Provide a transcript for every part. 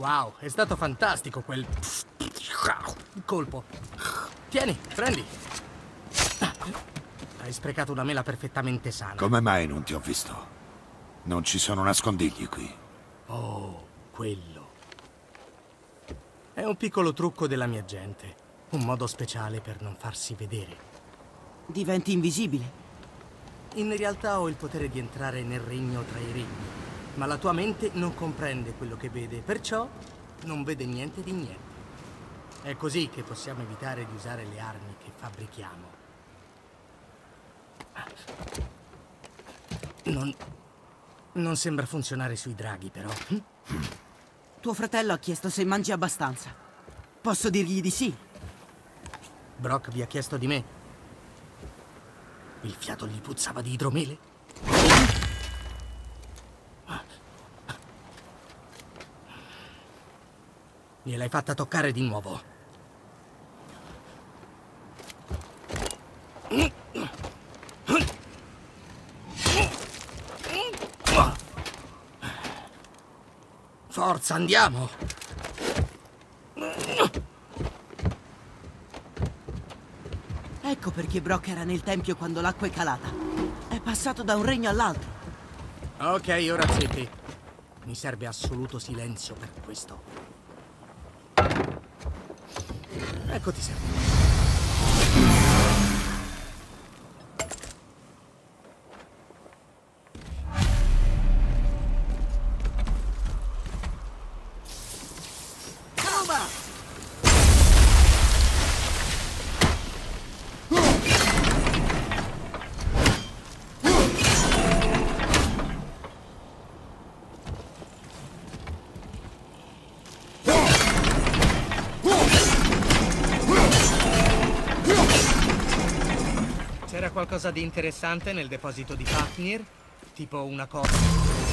Wow, è stato fantastico quel colpo. Tieni, prendi. Hai sprecato una mela perfettamente sana. Come mai non ti ho visto? Non ci sono nascondigli qui. Oh, quello. È un piccolo trucco della mia gente. Un modo speciale per non farsi vedere. Diventi invisibile. In realtà ho il potere di entrare nel regno tra i regni, ma la tua mente non comprende quello che vede, perciò non vede niente di niente. È così che possiamo evitare di usare le armi che fabbrichiamo. Non... Non sembra funzionare sui draghi, però. Tuo fratello ha chiesto se mangi abbastanza. Posso dirgli di sì. Brock vi ha chiesto di me. Il fiato gli puzzava di idromele? Gliel'hai fatta toccare di nuovo. Forza, andiamo! Ecco perché Brock era nel tempio quando l'acqua è calata. È passato da un regno all'altro. Ok, ora zitti. Mi serve assoluto silenzio per questo. Eccoti servo. Qualcosa di interessante nel deposito di Fafnir? Tipo una cosa...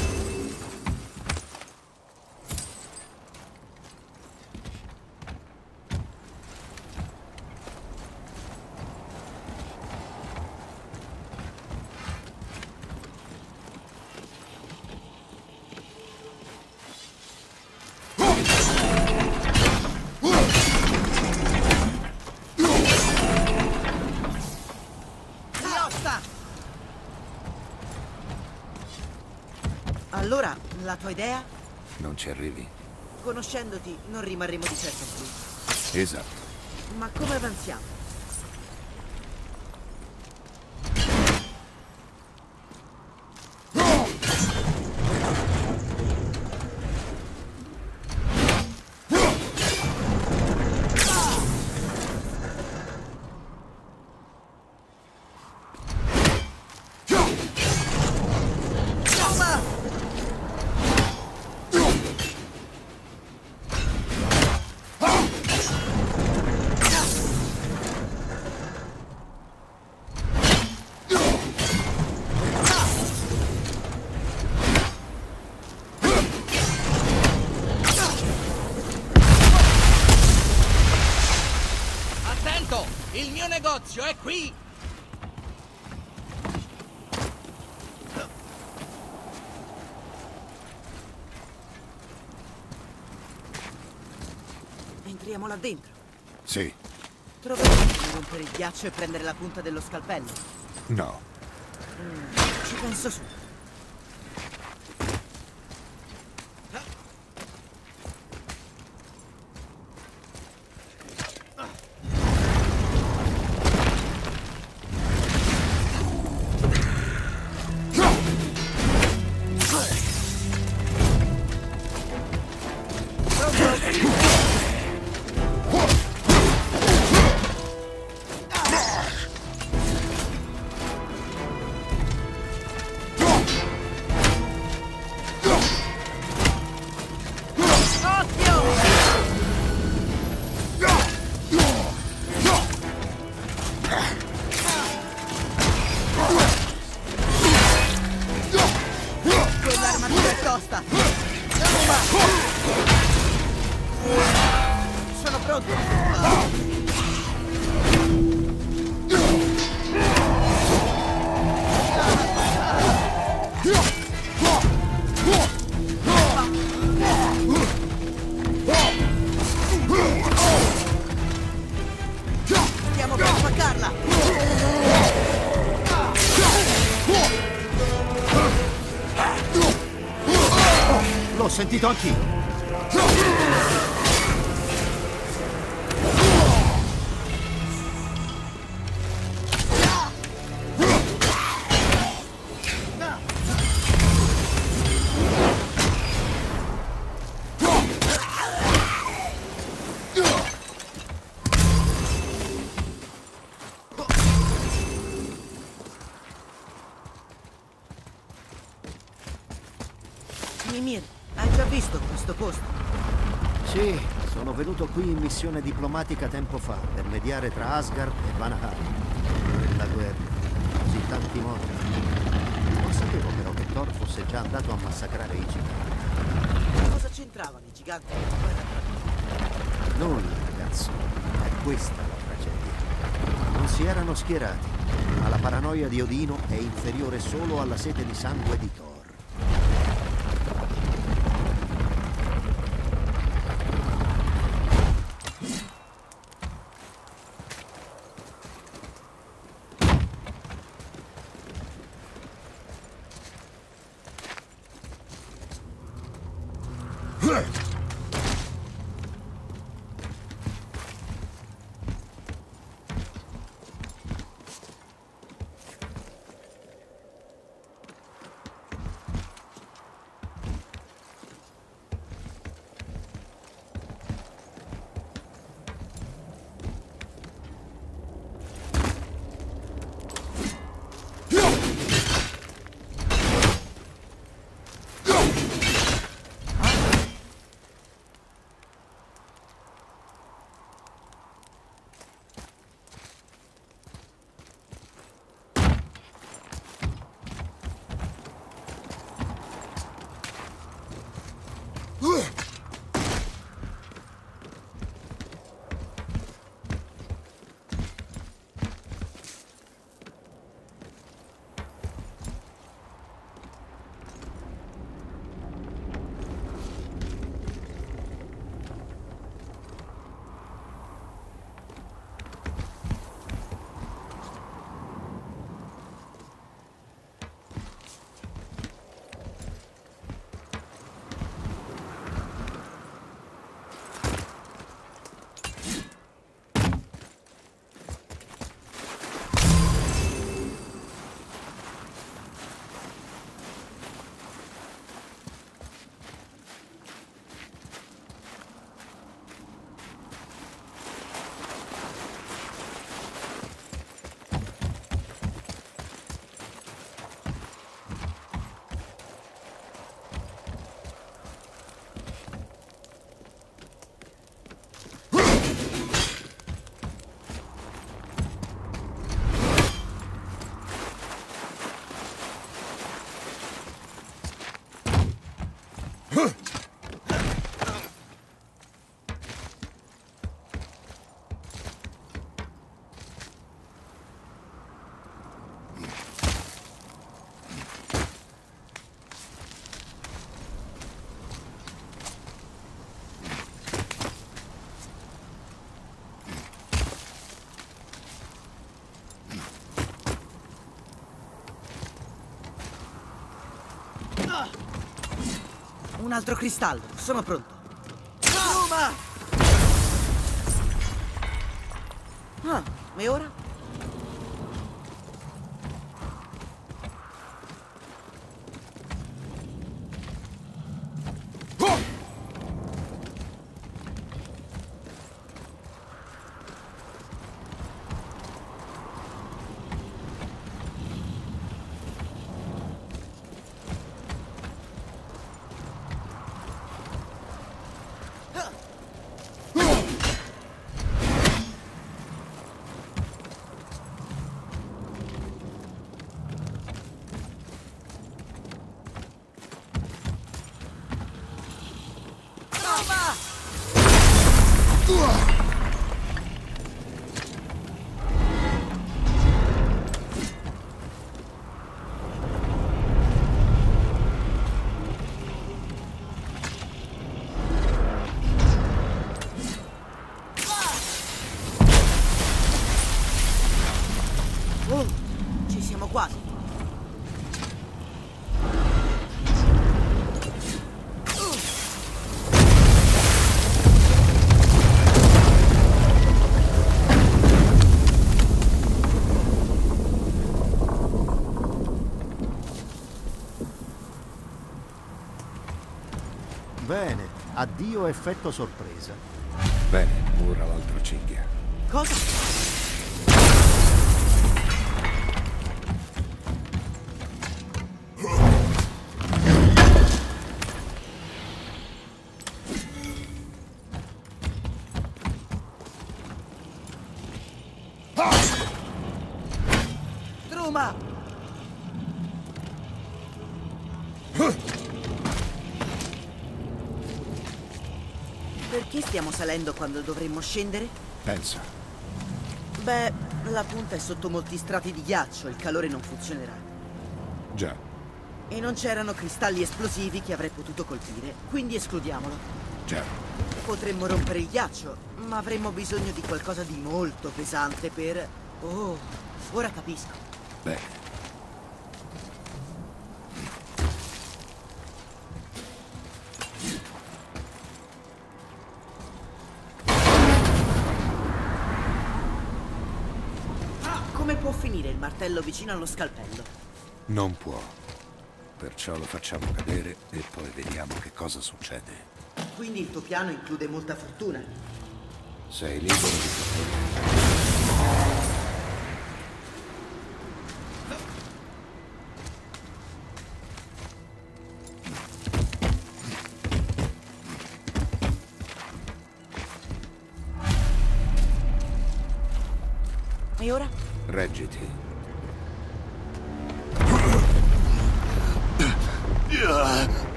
tua idea? Non ci arrivi? Conoscendoti, non rimarremo di certo qui. Esatto. Ma come avanziamo? Negozio è qui! Entriamo là dentro. Sì. Troveremo come rompere il ghiaccio e prendere la punta dello scalpello. No. Ci penso su. Sentito anch'io. Mimir, hai già visto questo posto? Sì, sono venuto qui in missione diplomatica tempo fa per mediare tra Asgard e Vanaheim. Nella guerra, così tanti morti. Non sapevo però che Thor fosse già andato a massacrare i giganti. Cosa c'entravano i giganti con la guerra tra Nulla, ragazzo. È questa la tragedia. Non si erano schierati, ma la paranoia di Odino è inferiore solo alla sete di sangue di Thor. Un altro cristallo, sono pronto. Roma! Ah, e ora? Addio effetto sorpresa. Bene, ora l'altra cinghia. Cosa? Salendo quando dovremmo scendere? Pensa. Beh, la punta è sotto molti strati di ghiaccio, il calore non funzionerà. Già. E non c'erano cristalli esplosivi che avrei potuto colpire, quindi escludiamolo. Già. Potremmo rompere il ghiaccio, ma avremmo bisogno di qualcosa di molto pesante per... Oh, ora capisco. Bene. Può finire il martello vicino allo scalpello? Non può. Perciò lo facciamo cadere e poi vediamo che cosa succede. Quindi il tuo piano include molta fortuna. Sei libero di poter...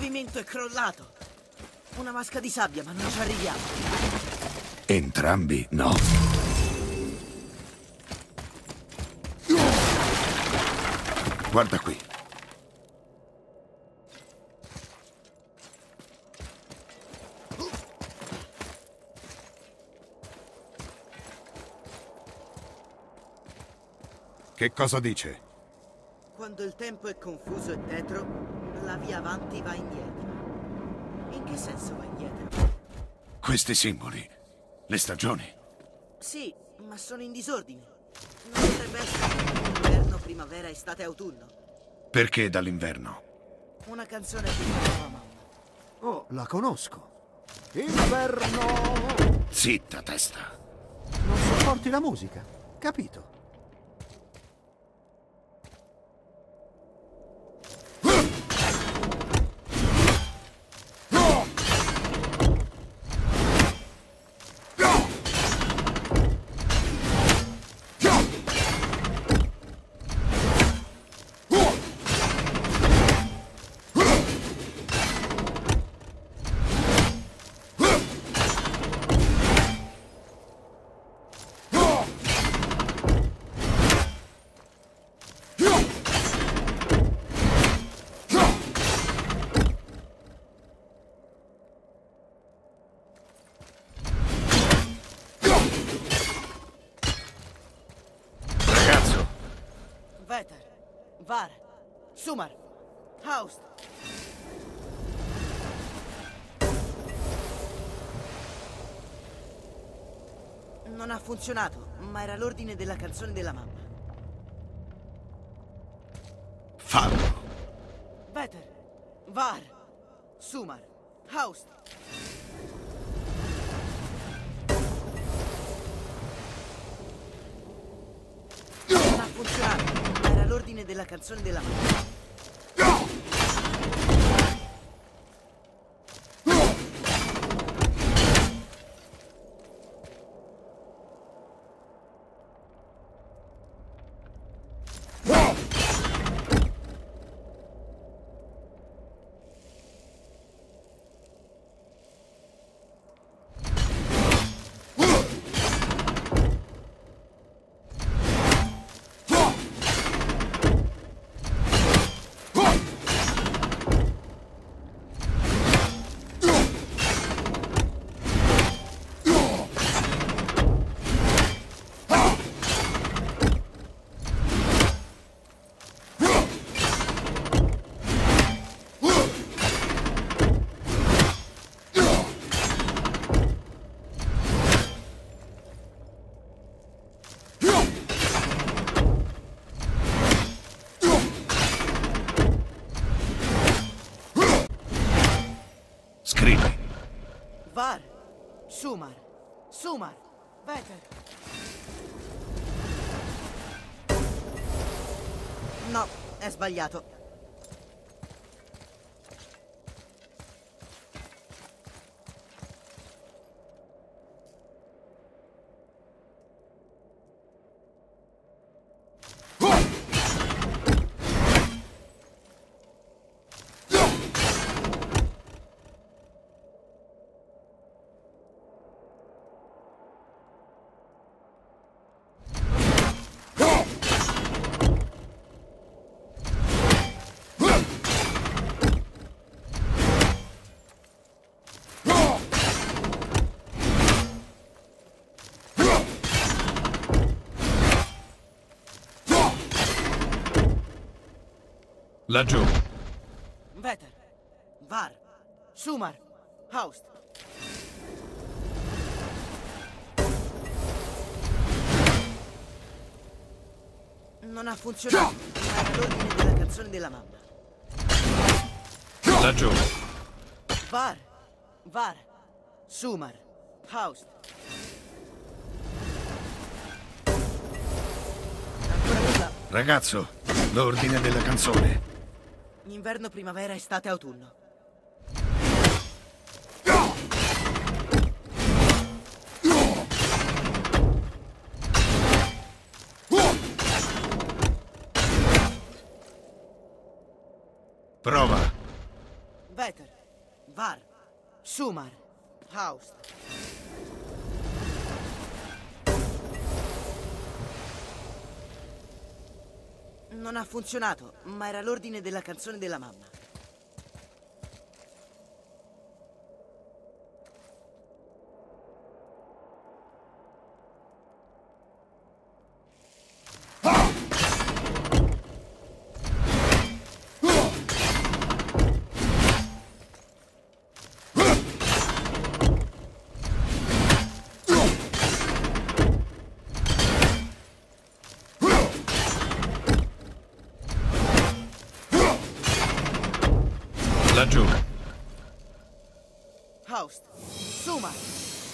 pavimento è crollato. Una vasca di sabbia, ma non ci arriviamo. Entrambi no. Guarda qui. Che cosa dice? Quando il tempo è confuso e tetro, la via avanti va indietro. In che senso va indietro? Questi simboli. Le stagioni. Sì, ma sono in disordine. Non potrebbe essere inverno, primavera, estate, autunno. Perché dall'inverno? Una canzone che cantava mamma. Oh, la conosco. Inverno! Zitta, testa. Non sopporti la musica, capito? Var, Sumar, Haust. Non ha funzionato, ma era l'ordine della canzone della mamma. fallo. Veter, Var, Sumar, Haust. Non ha funzionato, ma era l'ordine della canzone della mamma. Sbagliato. Laggiù. Veter. Var. Sumar. Haust. Non ha funzionato. Era l'ordine della canzone della mamma. Laggiù. Var. Var. Sumar. Haust. Ragazzo, l'ordine della canzone. Inverno, primavera, estate, autunno. Prova. Veter. Var. Sumar. Haust. Non ha funzionato, ma era l'ordine della canzone della mamma.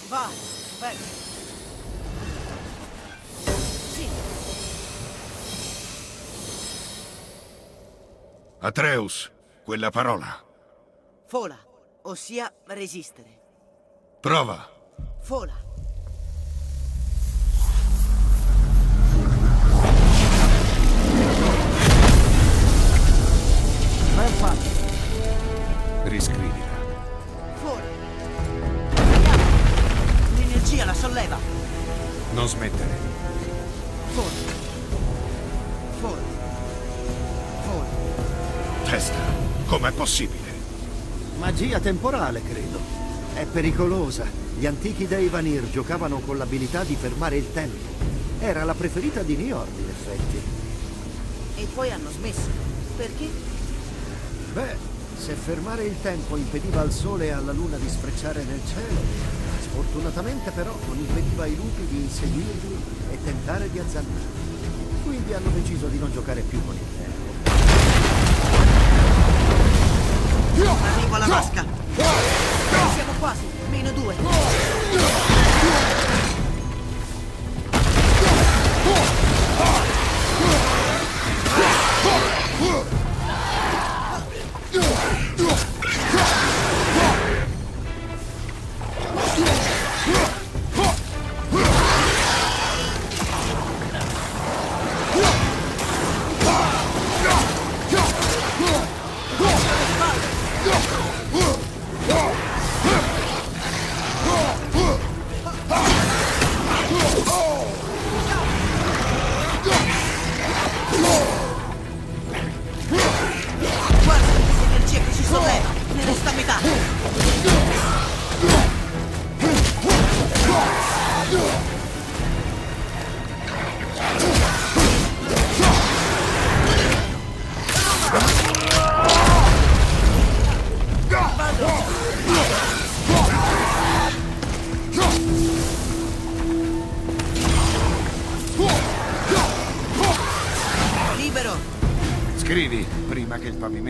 Var. Veter. Sì, Atreus, quella parola. fola, ossia resistere. Prova. Fola. Ben fatto. Riscrivila. L'energia la solleva. Non smettere. Fola. Fola. Fola. Testa, com'è possibile? Magia temporale, credo. È pericolosa. Gli antichi dei Vanir giocavano con l'abilità di fermare il tempo. Era la preferita di Niord, in effetti. E poi hanno smesso. Perché? Beh, se fermare il tempo impediva al sole e alla luna di sfrecciare nel cielo, sfortunatamente però non impediva ai lupi di inseguirli e tentare di azzannarli. Quindi hanno deciso di non giocare più con il tempo. Arrivo alla vasca. Siamo quasi. Meno due. Guarda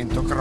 prima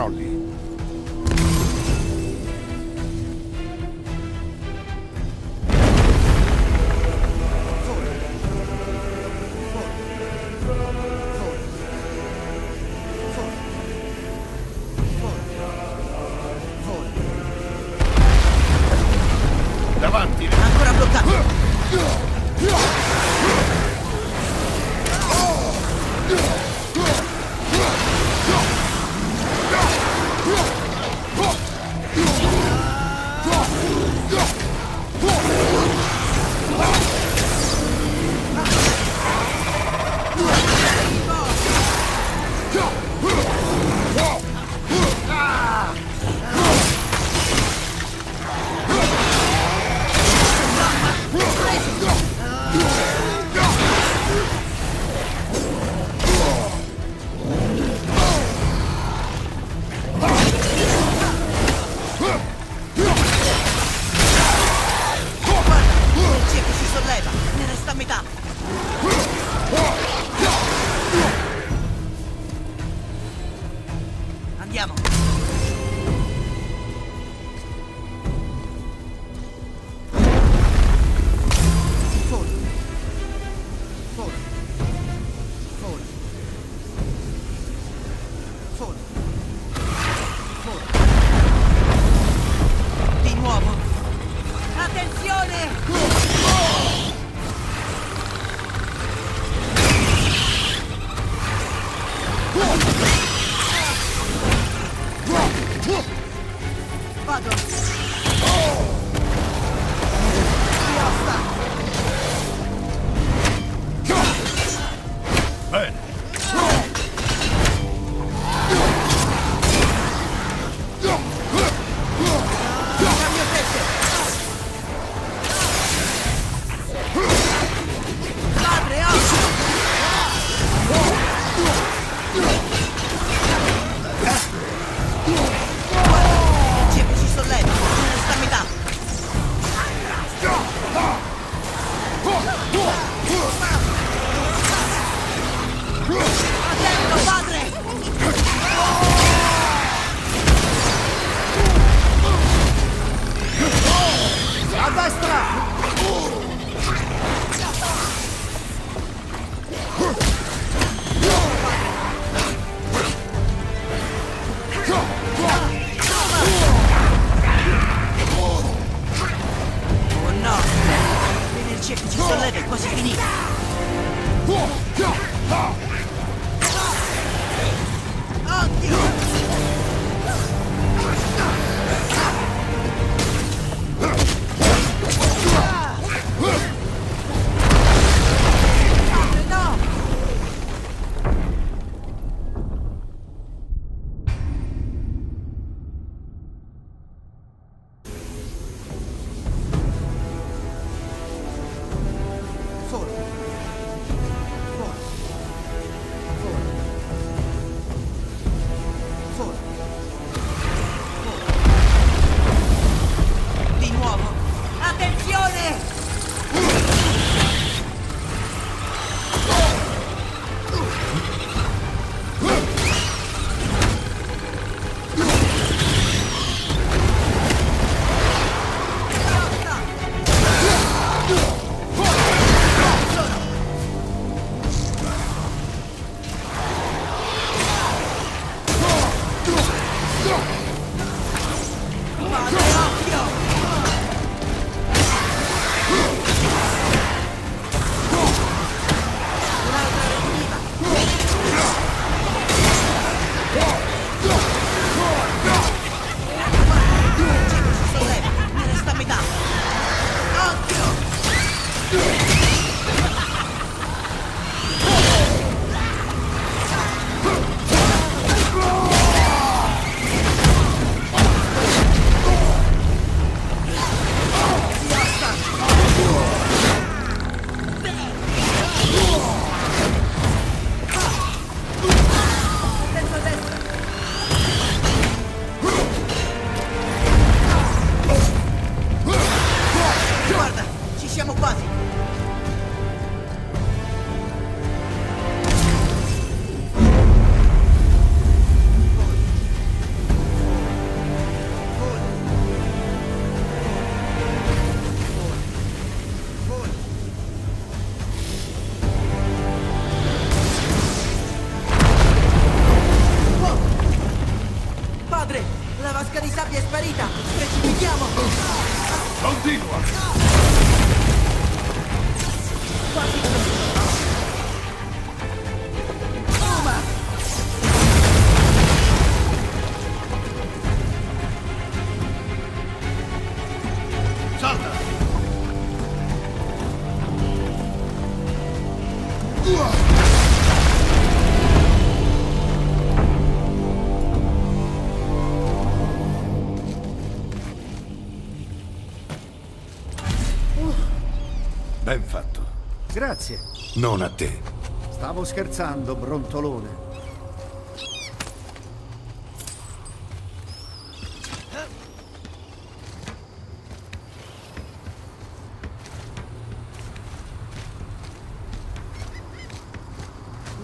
Grazie. Non a te. Stavo scherzando, brontolone.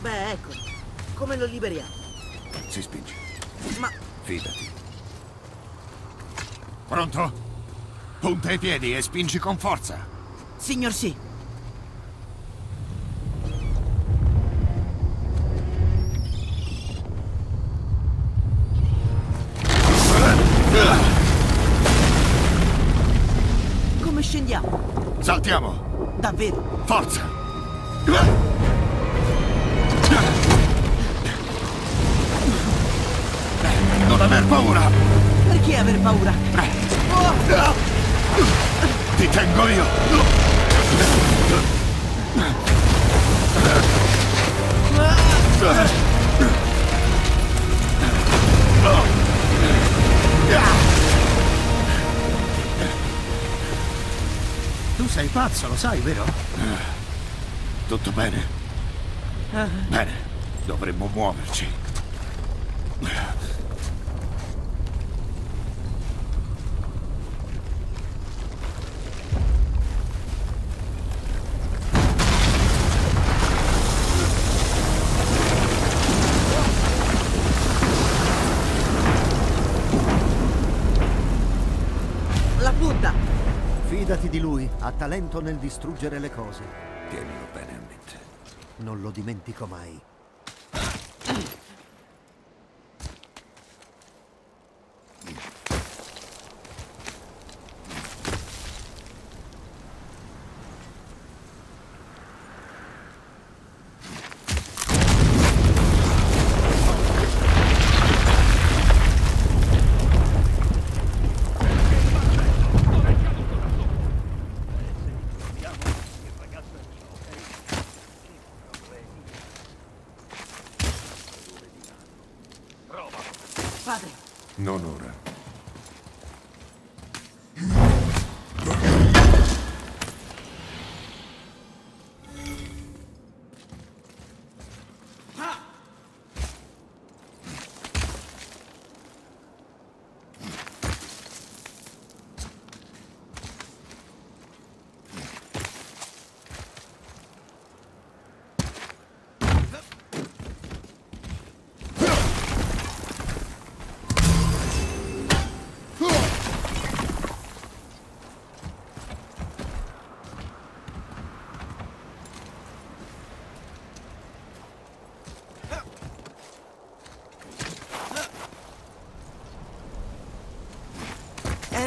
Beh, ecco. Come lo liberiamo? Si spinge. Ma Fidati. Pronto? Punta i piedi e spingi con forza. Signor sì. Saltiamo. Davvero? Forza. Non aver paura. Perché aver paura? Oh, Ti tengo io. Tu sei pazzo, lo sai, vero? Tutto bene? Bene. Dovremmo muoverci. Ha talento nel distruggere le cose. Tienilo bene a mente. Non lo dimentico mai.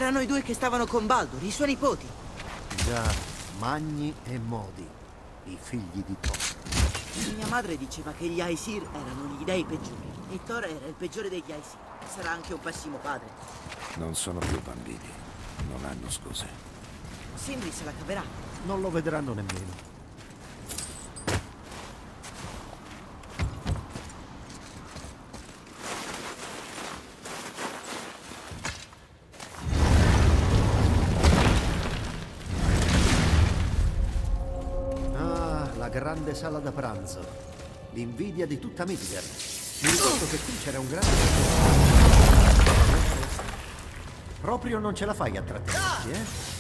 Erano i due che stavano con Baldur, i suoi nipoti. Già, Magni e Modi, i figli di Thor. Mia madre diceva che gli Aesir erano gli dei peggiori. E Thor era il peggiore degli Aesir. Sarà anche un pessimo padre. Non sono più bambini. Non hanno scuse. Sindri se la caverà. Non lo vedranno nemmeno. Grande sala da pranzo. L'invidia di tutta Midgard. Mi ricordo che qui c'era un grande... Proprio non ce la fai a trattenerti, eh?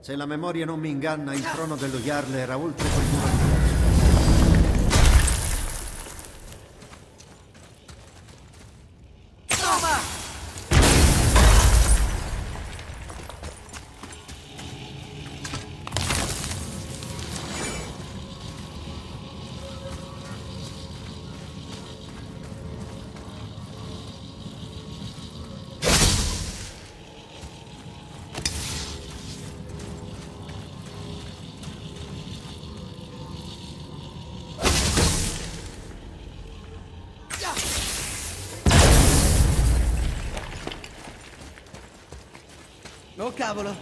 Se la memoria non mi inganna, il trono dello Jarl era oltre quel muro di Oh cavolo!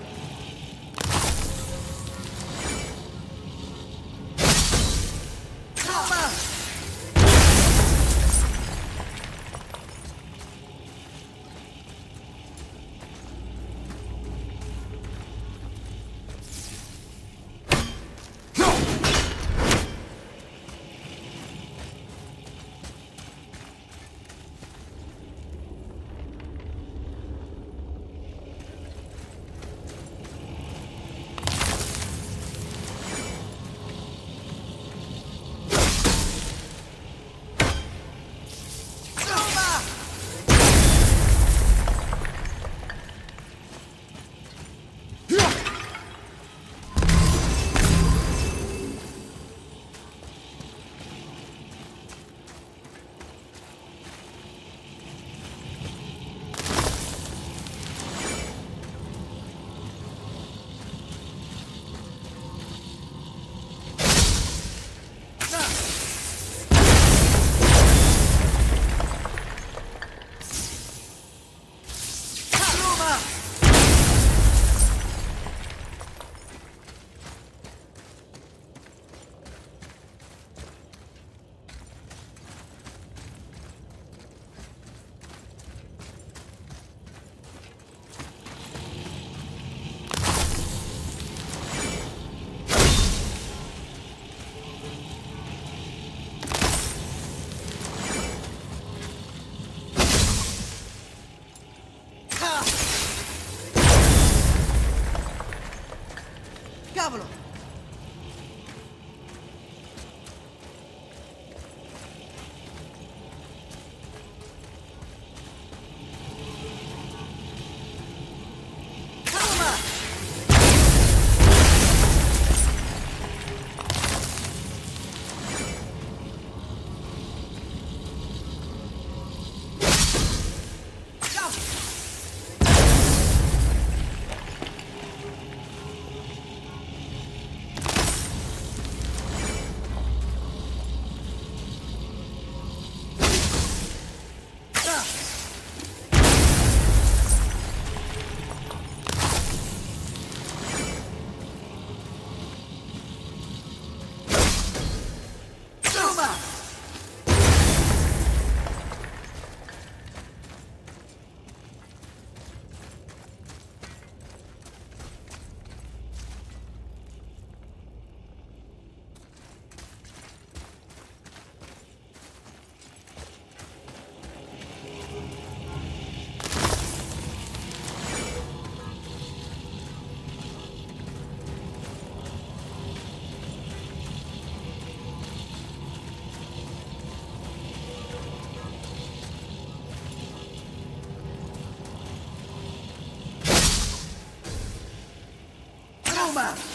trampa.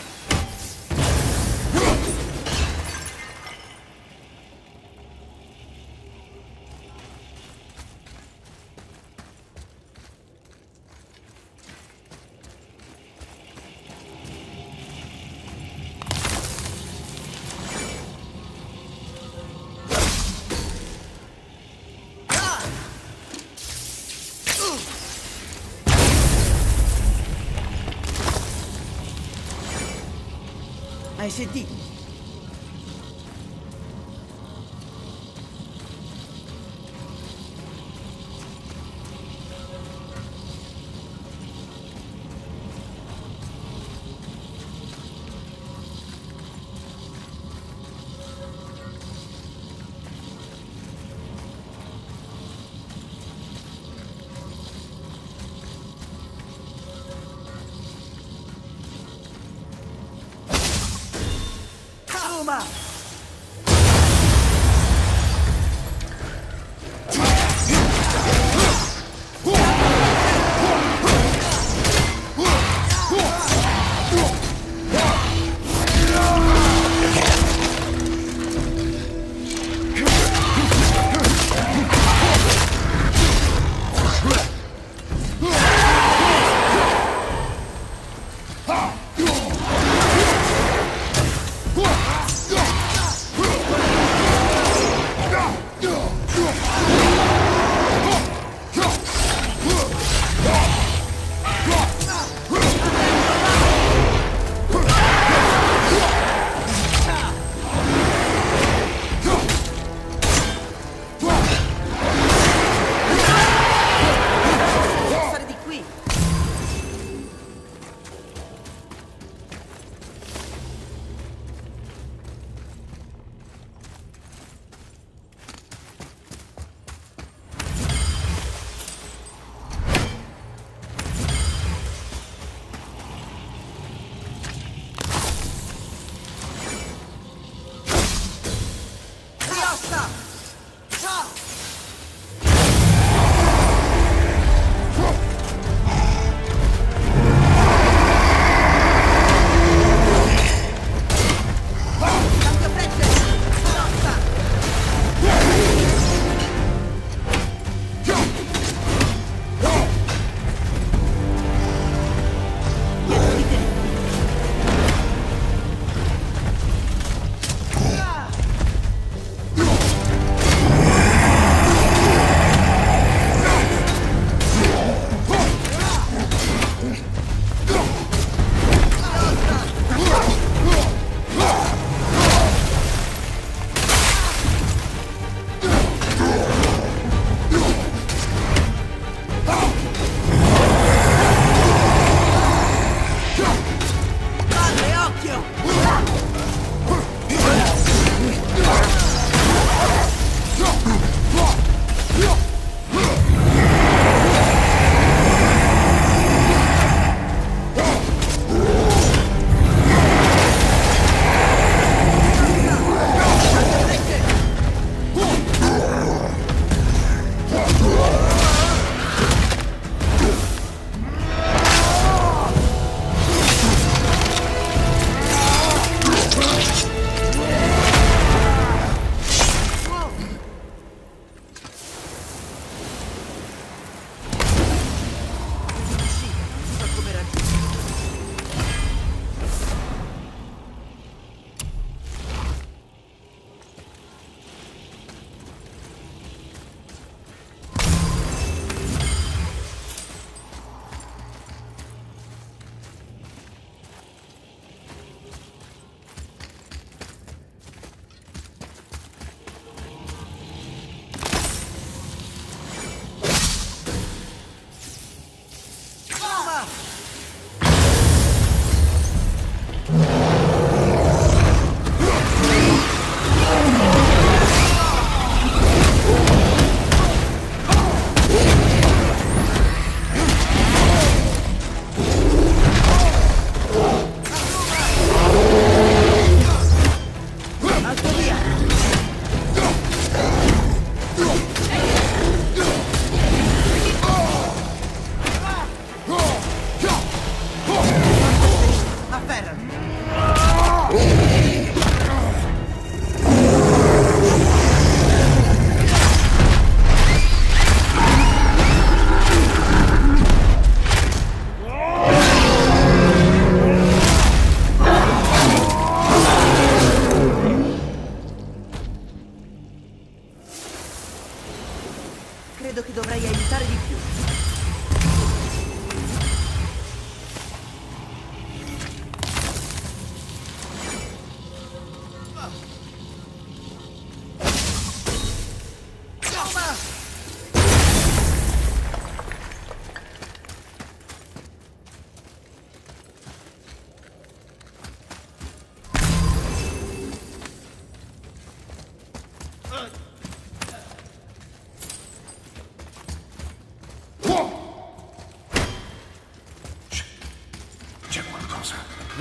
感谢地。吧。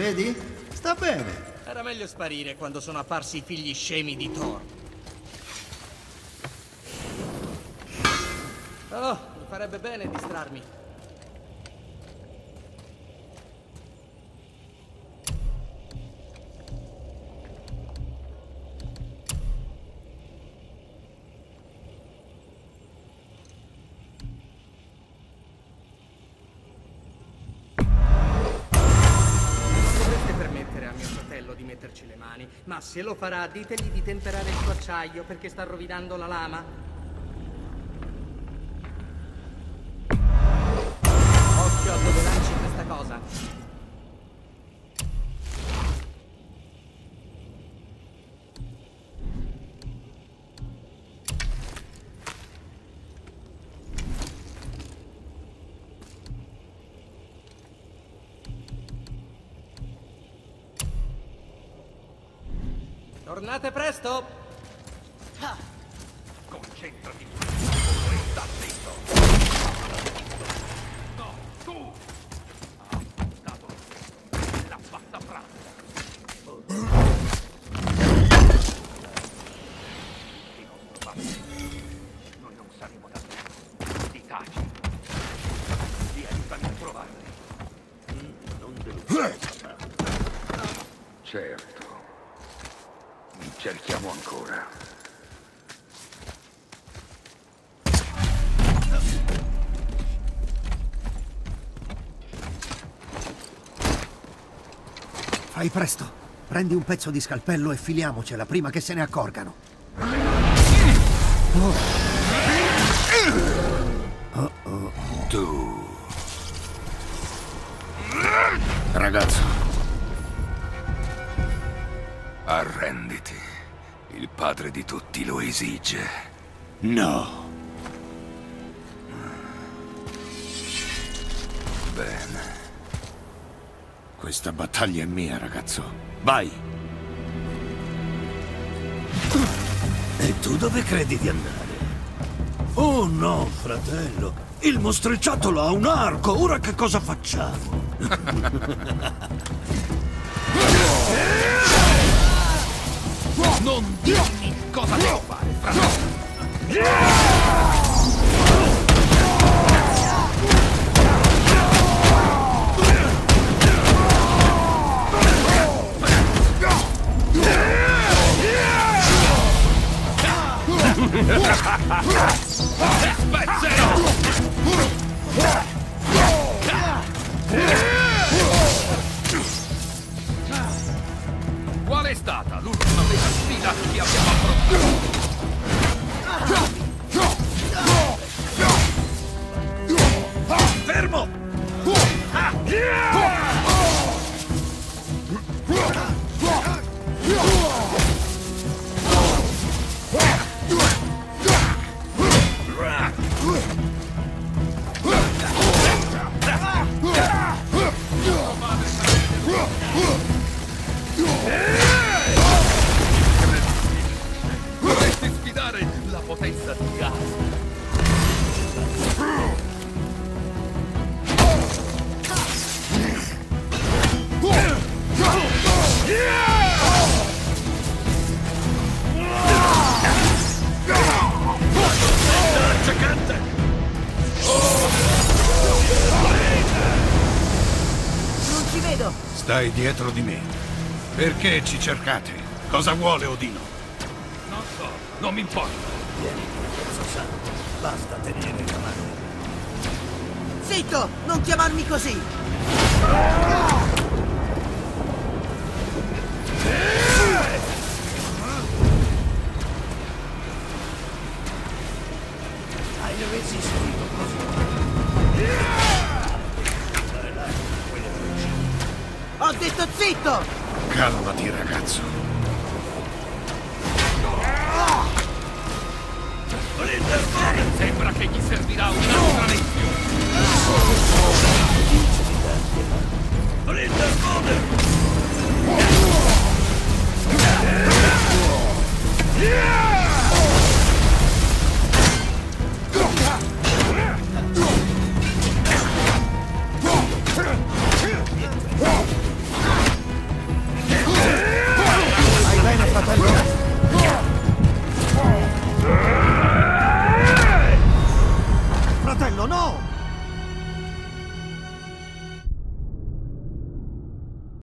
Vedi? Sta bene. Era meglio sparire quando sono apparsi i figli scemi di Thor. Oh, mi farebbe bene distrarmi. Se lo farà ditegli di temperare il suo acciaio perché sta rovinando la lama. Occhio a dove lanci questa cosa. Tornate presto! Concentrati sul e sta zitto. No, tu! Ha buttato la bassa frase. Il nostro padre. Noi non saremo da te. Ti taci. Ti aiutami a trovarli. Non devo... Certo. Cerchiamo ancora. Fai presto. Prendi un pezzo di scalpello e filiamocela prima che se ne accorgano. Tu. Ragazzo. Arrenditi. Il padre di tutti lo esige. No. Questa battaglia è mia, ragazzo. Vai. E tu dove credi di andare? Oh no, fratello. Il mostriciattolo ha un arco. Ora che cosa facciamo? Non dimmi cosa devo fare, fratello. Qual è stata l'ultima vera sfida che abbiamo affrontato? Stai dietro di me. Perché ci cercate? Cosa vuole Odino? Non so, non mi importa. Vieni, pezzo santo. Basta tenere la mano. Zitto! Non chiamarmi così! Hai